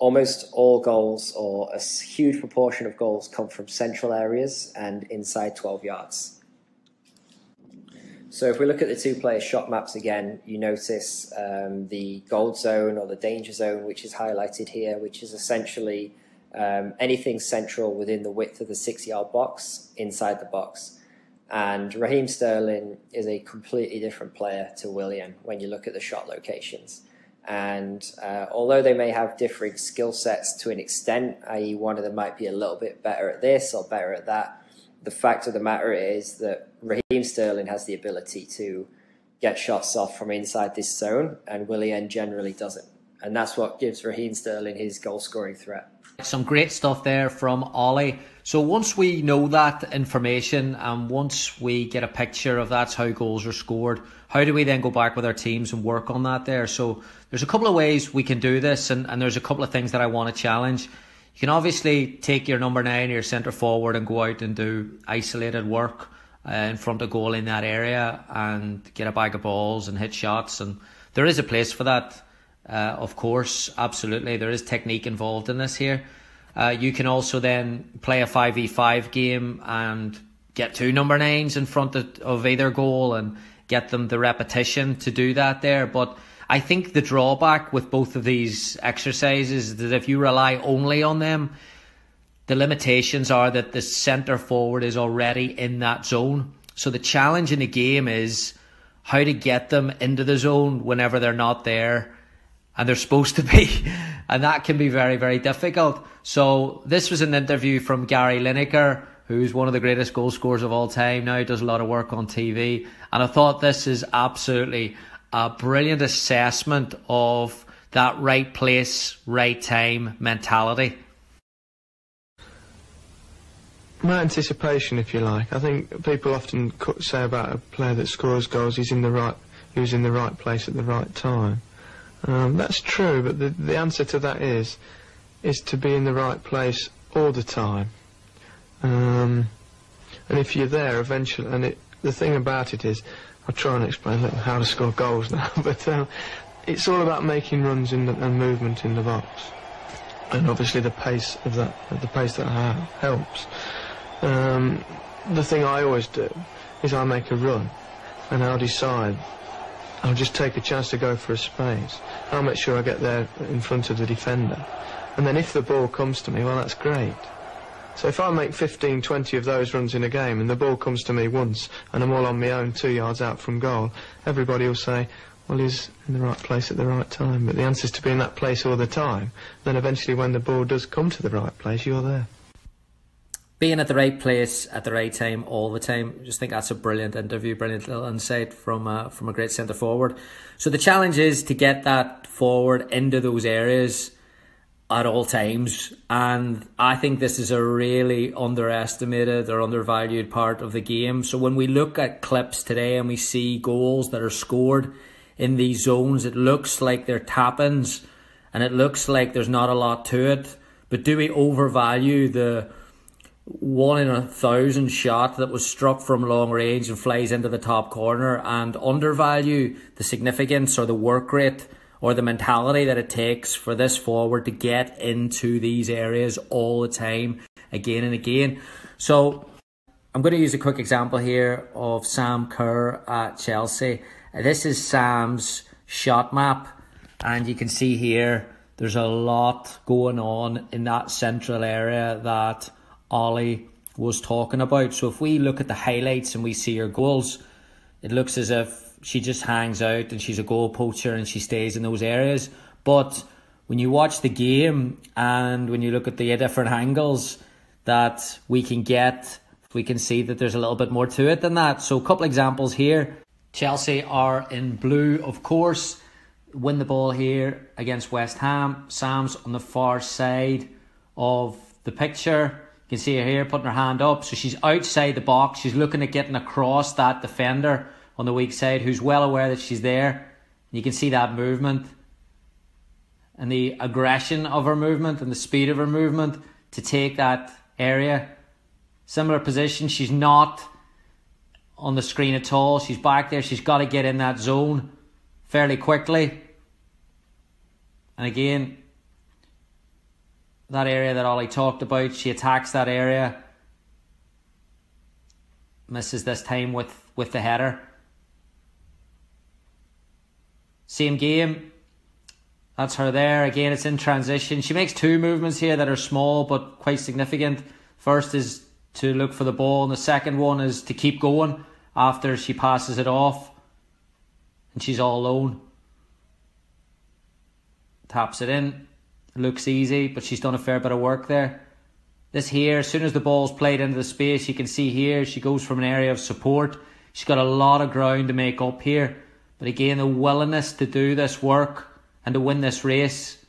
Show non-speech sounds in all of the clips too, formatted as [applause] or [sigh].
almost all goals or a huge proportion of goals come from central areas and inside 12 yards. So if we look at the two player shot maps again, you notice um, the gold zone or the danger zone, which is highlighted here, which is essentially um, anything central within the width of the six yard box inside the box. And Raheem Sterling is a completely different player to Willian when you look at the shot locations. And uh, although they may have differing skill sets to an extent, i.e., one of them might be a little bit better at this or better at that, the fact of the matter is that Raheem Sterling has the ability to get shots off from inside this zone, and Willian generally doesn't. And that's what gives Raheem Sterling his goal scoring threat. Some great stuff there from Ollie. So once we know that information and once we get a picture of that's how goals are scored, how do we then go back with our teams and work on that there? So there's a couple of ways we can do this and, and there's a couple of things that I want to challenge. You can obviously take your number nine, your centre forward and go out and do isolated work uh, in front of goal in that area and get a bag of balls and hit shots and there is a place for that. Uh, of course, absolutely. There is technique involved in this here. Uh, you can also then play a 5v5 game and get two number nines in front of, of either goal and get them the repetition to do that there. But I think the drawback with both of these exercises is that if you rely only on them, the limitations are that the centre forward is already in that zone. So the challenge in the game is how to get them into the zone whenever they're not there and they're supposed to be. [laughs] And that can be very, very difficult. So this was an interview from Gary Lineker, who's one of the greatest goal scorers of all time now, does a lot of work on TV. And I thought this is absolutely a brilliant assessment of that right place, right time mentality. My anticipation, if you like. I think people often say about a player that scores goals, he's in the right, he was in the right place at the right time. Um, that's true, but the, the answer to that is, is to be in the right place all the time. Um, and if you're there eventually, and it, the thing about it is, I'll try and explain how to score goals [laughs] now, but um, it's all about making runs in the, and movement in the box. And obviously the pace of that, the pace that I have helps. Um, the thing I always do is I make a run, and I'll decide I'll just take a chance to go for a space. I'll make sure I get there in front of the defender. And then if the ball comes to me, well, that's great. So if I make 15, 20 of those runs in a game and the ball comes to me once and I'm all on my own two yards out from goal, everybody will say, well, he's in the right place at the right time. But the answer is to be in that place all the time. Then eventually when the ball does come to the right place, you're there being at the right place at the right time all the time. I just think that's a brilliant interview, brilliant little insight from uh, from a great centre forward. So the challenge is to get that forward into those areas at all times, and I think this is a really underestimated or undervalued part of the game. So when we look at clips today and we see goals that are scored in these zones, it looks like they're tap-ins, and it looks like there's not a lot to it. But do we overvalue the one in a thousand shot that was struck from long range and flies into the top corner and undervalue the significance or the work rate or the mentality that it takes for this forward to get into these areas all the time again and again. So I'm going to use a quick example here of Sam Kerr at Chelsea. This is Sam's shot map and you can see here there's a lot going on in that central area that Ollie was talking about. So if we look at the highlights and we see her goals, it looks as if she just hangs out and she's a goal poacher and she stays in those areas. But when you watch the game and when you look at the different angles that we can get, we can see that there's a little bit more to it than that. So a couple examples here. Chelsea are in blue, of course. Win the ball here against West Ham. Sam's on the far side of the picture. You can see her here putting her hand up. So she's outside the box. She's looking at getting across that defender on the weak side who's well aware that she's there. You can see that movement and the aggression of her movement and the speed of her movement to take that area. Similar position. She's not on the screen at all. She's back there. She's got to get in that zone fairly quickly. And again, that area that Ollie talked about. She attacks that area. Misses this time with, with the header. Same game. That's her there. Again, it's in transition. She makes two movements here that are small but quite significant. First is to look for the ball, and the second one is to keep going after she passes it off and she's all alone. Taps it in. Looks easy, but she's done a fair bit of work there. This here, as soon as the ball's played into the space, you can see here she goes from an area of support. She's got a lot of ground to make up here. But again, the willingness to do this work and to win this race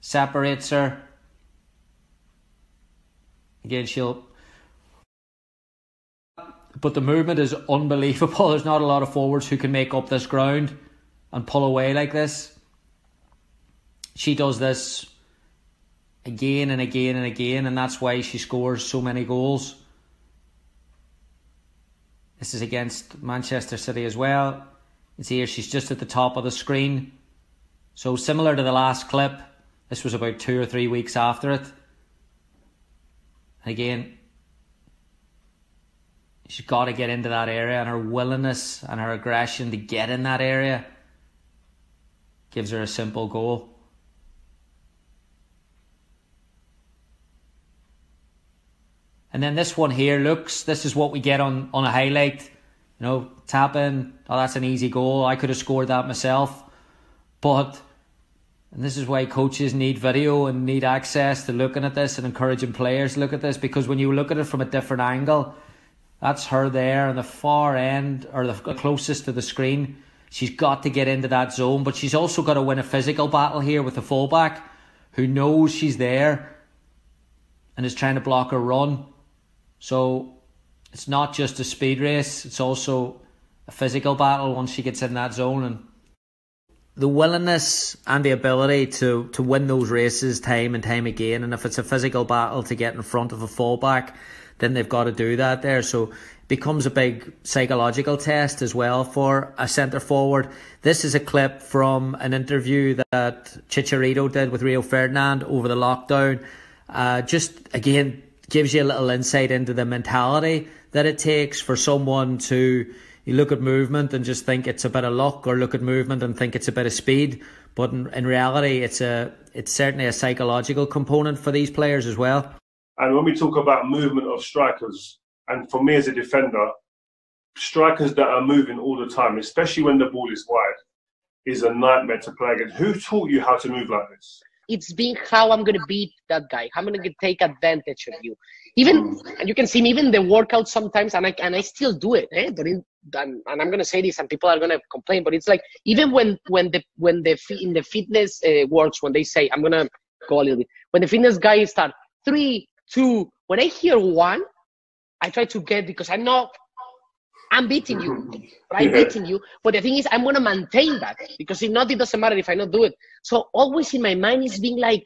separates her. Again, she'll. But the movement is unbelievable. There's not a lot of forwards who can make up this ground and pull away like this. She does this again and again and again, and that's why she scores so many goals. This is against Manchester City as well. You see here she's just at the top of the screen. So similar to the last clip, this was about two or three weeks after it. Again, she's got to get into that area, and her willingness and her aggression to get in that area gives her a simple goal. And then this one here looks, this is what we get on, on a highlight. You know, tapping, oh, that's an easy goal. I could have scored that myself. But, and this is why coaches need video and need access to looking at this and encouraging players to look at this because when you look at it from a different angle, that's her there on the far end or the closest to the screen. She's got to get into that zone, but she's also got to win a physical battle here with the fullback who knows she's there and is trying to block her run. So it's not just a speed race, it's also a physical battle once she gets in that zone and the willingness and the ability to, to win those races time and time again. And if it's a physical battle to get in front of a fullback, then they've got to do that there. So it becomes a big psychological test as well for a centre forward. This is a clip from an interview that Chicharito did with Rio Ferdinand over the lockdown. Uh, just again, gives you a little insight into the mentality that it takes for someone to you look at movement and just think it's a bit of luck or look at movement and think it's a bit of speed. But in, in reality it's a it's certainly a psychological component for these players as well. And when we talk about movement of strikers and for me as a defender strikers that are moving all the time especially when the ball is wide is a nightmare to play against. Who taught you how to move like this it's being how I'm gonna beat that guy. How I'm gonna take advantage of you. Even and you can see me even the workout sometimes, and I and I still do it. Eh? But and, and I'm gonna say this, and people are gonna complain. But it's like even when when the when the in the fitness uh, works, when they say I'm gonna go a little bit. When the fitness guy start three, two. When I hear one, I try to get because I know I'm beating you, [laughs] I'm beating you. But the thing is, I'm gonna maintain that because if not, it doesn't matter if I not do it. So always in my mind is being like,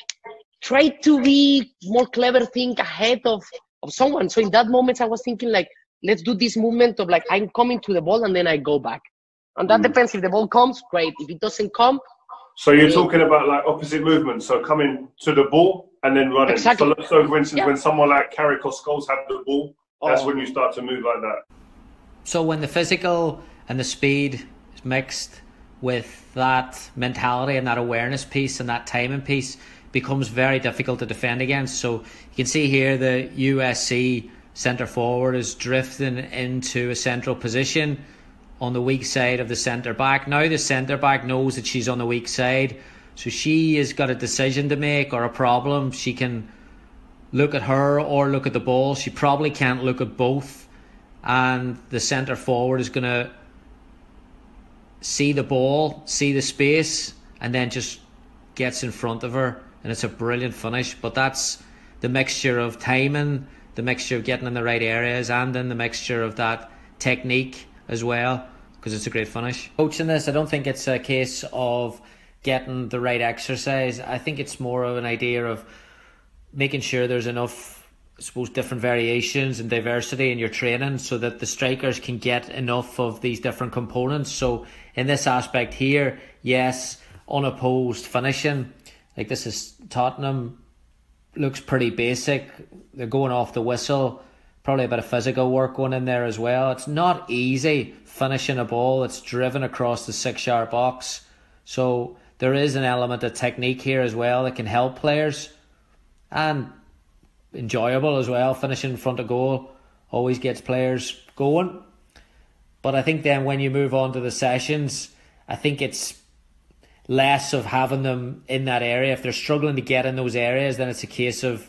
try to be more clever, think ahead of of someone. So in that moment, I was thinking like, let's do this movement of like I'm coming to the ball and then I go back, and that mm. depends. If the ball comes, great. If it doesn't come. So you're talking about like opposite movements. So coming to the ball and then running. Exactly. So, so for instance, yeah. when someone like Carrick or Scholes have the ball, that's oh. when you start to move like that. So when the physical and the speed is mixed with that mentality and that awareness piece and that timing piece becomes very difficult to defend against. So you can see here the USC centre forward is drifting into a central position on the weak side of the centre back. Now the centre back knows that she's on the weak side, so she has got a decision to make or a problem. She can look at her or look at the ball. She probably can't look at both and the centre forward is going to see the ball, see the space, and then just gets in front of her, and it's a brilliant finish. But that's the mixture of timing, the mixture of getting in the right areas, and then the mixture of that technique as well, because it's a great finish. Coaching this, I don't think it's a case of getting the right exercise. I think it's more of an idea of making sure there's enough I suppose different variations and diversity in your training so that the strikers can get enough of these different components. So in this aspect here, yes, unopposed finishing, like this is Tottenham looks pretty basic. They're going off the whistle. Probably a bit of physical work going in there as well. It's not easy finishing a ball that's driven across the six yard box. So there is an element of technique here as well that can help players and enjoyable as well. Finishing in front of goal always gets players going. But I think then when you move on to the sessions, I think it's less of having them in that area. If they're struggling to get in those areas, then it's a case of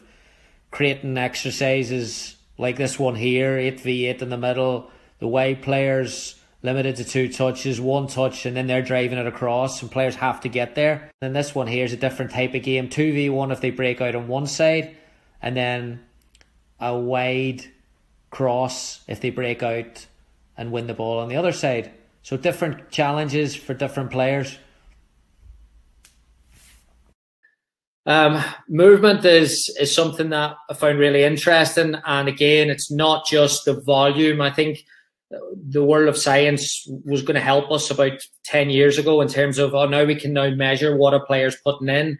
creating exercises like this one here, 8v8 in the middle, the way players limited to two touches, one touch, and then they're driving it across, and players have to get there. Then this one here is a different type of game 2v1 if they break out on one side, and then a wide cross if they break out and win the ball on the other side. So different challenges for different players. Um, movement is is something that I found really interesting, and again, it's not just the volume. I think the world of science was going to help us about ten years ago in terms of oh now we can now measure what a player's putting in.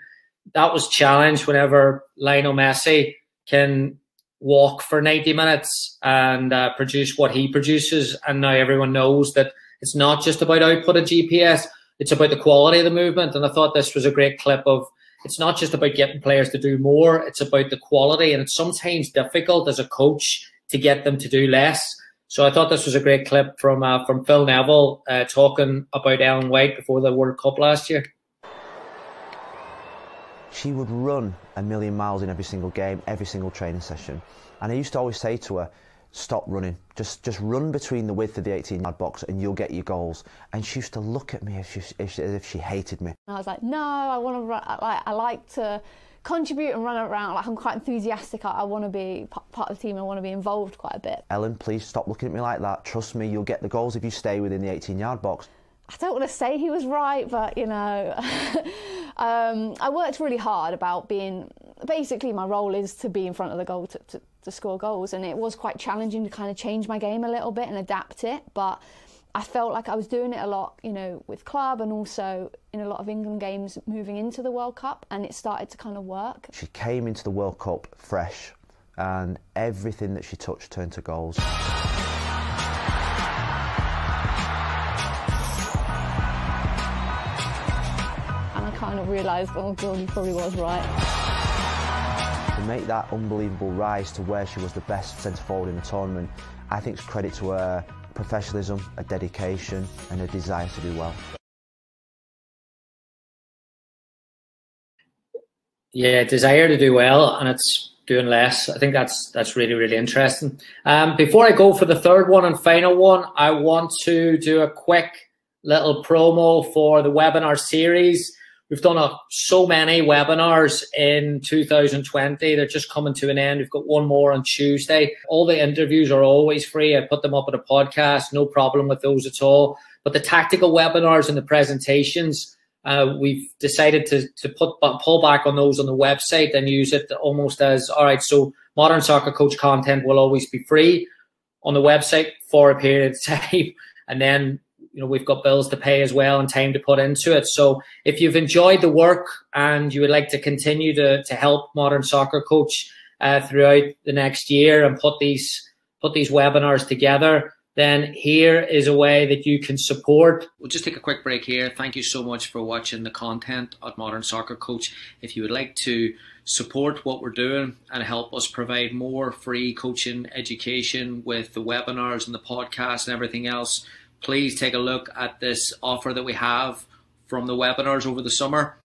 That was challenged whenever Lionel Messi can walk for 90 minutes and uh, produce what he produces. And now everyone knows that it's not just about output of GPS, it's about the quality of the movement. And I thought this was a great clip of it's not just about getting players to do more, it's about the quality. And it's sometimes difficult as a coach to get them to do less. So I thought this was a great clip from uh, from Phil Neville uh, talking about Ellen White before the World Cup last year. She would run a million miles in every single game, every single training session. And I used to always say to her, stop running. Just just run between the width of the 18 yard box and you'll get your goals. And she used to look at me as, she, as if she hated me. I was like, no, I want to run. I, I like to contribute and run around. Like I'm quite enthusiastic. I, I want to be part of the team. I want to be involved quite a bit. Ellen, please stop looking at me like that. Trust me, you'll get the goals if you stay within the 18 yard box. I don't want to say he was right, but you know, [laughs] um, I worked really hard about being. Basically, my role is to be in front of the goal to, to, to score goals, and it was quite challenging to kind of change my game a little bit and adapt it. But I felt like I was doing it a lot, you know, with club and also in a lot of England games moving into the World Cup, and it started to kind of work. She came into the World Cup fresh, and everything that she touched turned to goals. Kind of realised, oh god, he probably was right. To make that unbelievable rise to where she was the best centre forward in the tournament, I think it's credit to her professionalism, a dedication, and a desire to do well. Yeah, desire to do well, and it's doing less. I think that's that's really really interesting. Um, before I go for the third one and final one, I want to do a quick little promo for the webinar series. We've done a, so many webinars in 2020. They're just coming to an end. We've got one more on Tuesday. All the interviews are always free. I put them up at a podcast. No problem with those at all. But the tactical webinars and the presentations, uh, we've decided to, to put pull back on those on the website and use it almost as all right. So modern soccer coach content will always be free on the website for a period of [laughs] time, and then you know we've got bills to pay as well and time to put into it. So if you've enjoyed the work and you would like to continue to to help Modern Soccer Coach uh, throughout the next year and put these put these webinars together, then here is a way that you can support. We'll just take a quick break here. Thank you so much for watching the content at Modern Soccer Coach. If you would like to support what we're doing and help us provide more free coaching education with the webinars and the podcast and everything else, please take a look at this offer that we have from the webinars over the summer.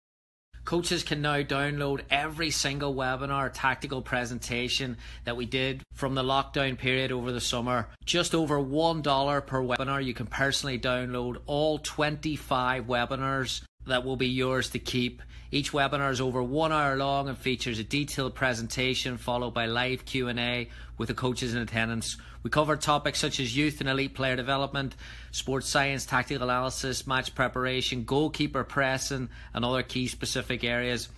Coaches can now download every single webinar tactical presentation that we did from the lockdown period over the summer. Just over $1 per webinar. You can personally download all 25 webinars that will be yours to keep. Each webinar is over one hour long and features a detailed presentation followed by live Q&A with the coaches in attendance. We cover topics such as youth and elite player development, sports science, tactical analysis, match preparation, goalkeeper pressing, and other key specific areas.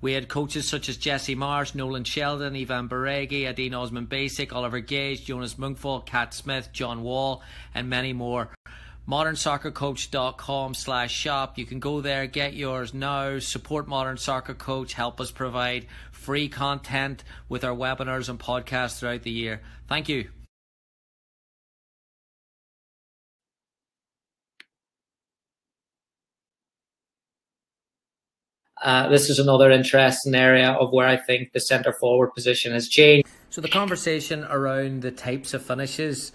We had coaches such as Jesse Marsch, Nolan Sheldon, Ivan Baregi, Adine Osman Basic, Oliver Gage, Jonas Munkfall, Kat Smith, John Wall, and many more. modernsoccercoach.com slash shop. You can go there, get yours now, support Modern Soccer Coach, help us provide free content with our webinars and podcasts throughout the year. Thank you. Uh, this is another interesting area of where I think the centre forward position has changed. So the conversation around the types of finishes,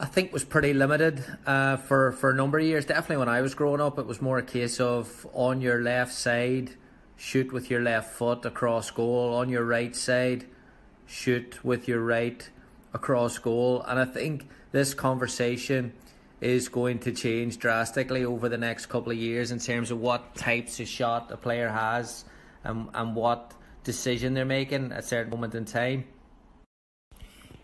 I think, was pretty limited uh, for for a number of years. Definitely when I was growing up, it was more a case of on your left side, shoot with your left foot across goal. On your right side, shoot with your right across goal. And I think this conversation is going to change drastically over the next couple of years in terms of what types of shot a player has and, and what decision they're making at a certain moment in time.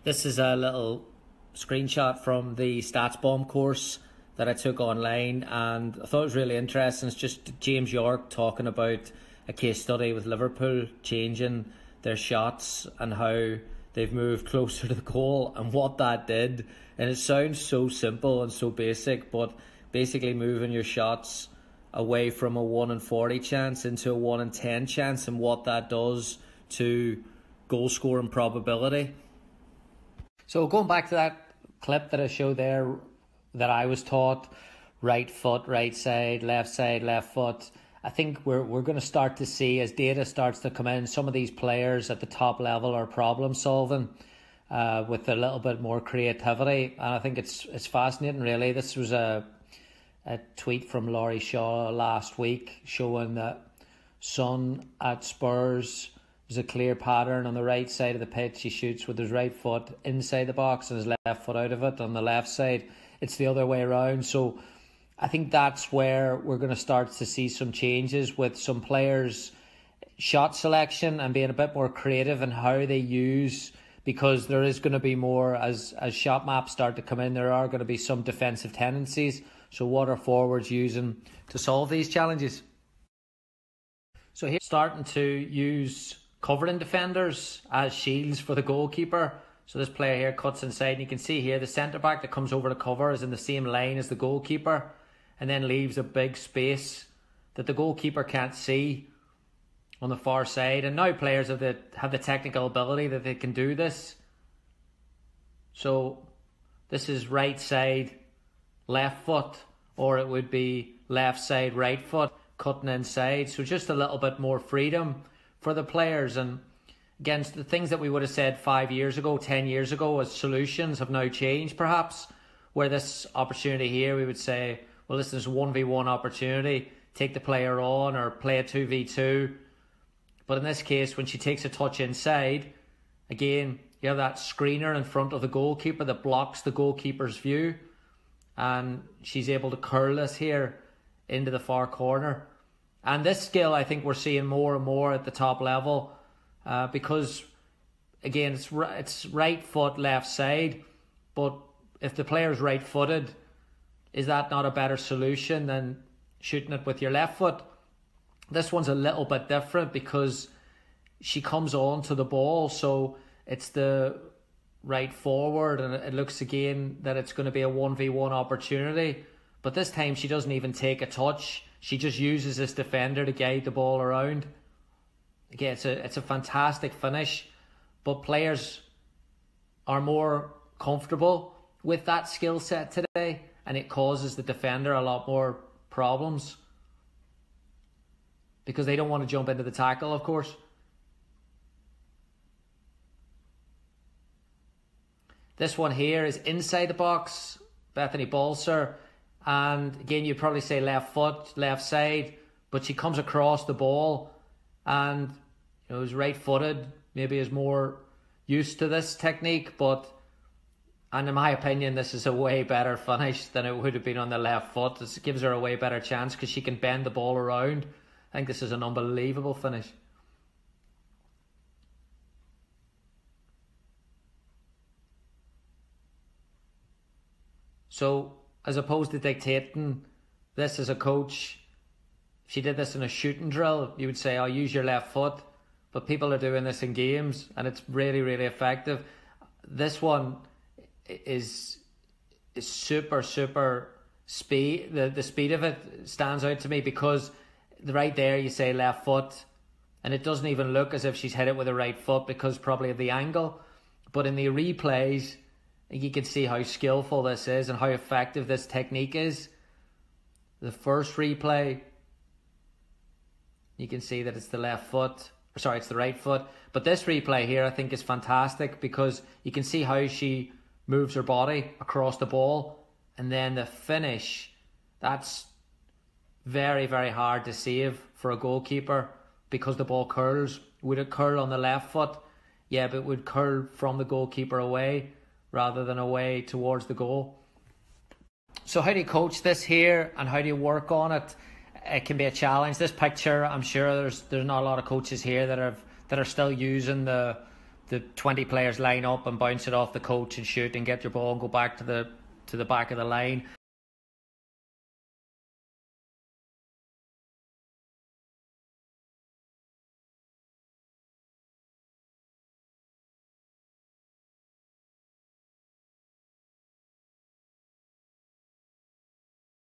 This is a little screenshot from the StatsBomb course that I took online and I thought it was really interesting. It's just James Yorke talking about a case study with Liverpool changing their shots and how they've moved [laughs] closer to the goal and what that did. And it sounds so simple and so basic, but basically moving your shots away from a 1 in 40 chance into a 1 in 10 chance and what that does to goal scoring probability. So going back to that clip that I showed there that I was taught right foot, right side, left side, left foot I think we're we're going to start to see as data starts to come in, some of these players at the top level are problem solving uh, with a little bit more creativity, and I think it's it's fascinating. Really, this was a a tweet from Laurie Shaw last week showing that Son at Spurs there's a clear pattern on the right side of the pitch. He shoots with his right foot inside the box and his left foot out of it. On the left side, it's the other way around. So I think that's where we're going to start to see some changes with some players' shot selection and being a bit more creative in how they use because there is going to be more as as shot maps start to come in there are going to be some defensive tendencies so what are forwards using to solve these challenges so here starting to use covering defenders as shields for the goalkeeper so this player here cuts inside and you can see here the centre back that comes over the cover is in the same line as the goalkeeper and then leaves a big space that the goalkeeper can't see on the far side. And now players have the have the technical ability that they can do this. So this is right side left foot, or it would be left side right foot cutting inside. So just a little bit more freedom for the players and against the things that we would have said five years ago, ten years ago as solutions have now changed perhaps. Where this opportunity here we would say well, this is 1v1 opportunity, take the player on or play a 2v2. But in this case, when she takes a touch inside, again, you have that screener in front of the goalkeeper that blocks the goalkeeper's view. And she's able to curl this here into the far corner. And this skill, I think we're seeing more and more at the top level uh, because, again, it's, it's right foot, left side. But if the player's right footed, is that not a better solution than shooting it with your left foot? This one's a little bit different because she comes on to the ball, so it's the right forward, and it looks again that it's going to be a 1v1 opportunity. But this time she doesn't even take a touch. She just uses this defender to guide the ball around. Again, it's a it's a fantastic finish, but players are more comfortable with that skill set today and it causes the defender a lot more problems because they don't want to jump into the tackle, of course. This one here is inside the box, Bethany Balcer. And again, you'd probably say left foot, left side, but she comes across the ball and you know, is right footed, maybe is more used to this technique, but and in my opinion, this is a way better [laughs] finish than it would have been on the left foot. This gives her a way better chance because she can bend the ball around. I think this is an unbelievable finish. So, as opposed to dictating this as a coach, if she did this in a shooting drill, you would say, I'll oh, use your left foot. But people are doing this in games and it's really, really effective. This one, is is super super speed the, the speed of it stands out to me because right there you say left foot and it doesn't even look as if she's hit it with the right foot because probably of the angle. But in the replays, you can see how skillful this is and how effective this technique is. The first replay, you can see that it's the left foot, or sorry, it's the right foot. But this replay here, I think, is fantastic because you can see how she moves her body across the ball, and then the finish. That's very, very hard to save for a goalkeeper because the ball curls. Would it curl on the left foot? Yeah, but it would curl from the goalkeeper away rather than away towards the goal. So, how do you coach this here and how do you work on it? It can be a challenge. This picture, I'm sure there's there's not a lot of coaches here that are that are still using the the 20 players line up and bounce it off the coach and shoot and get your ball and go back to the to the back of the line.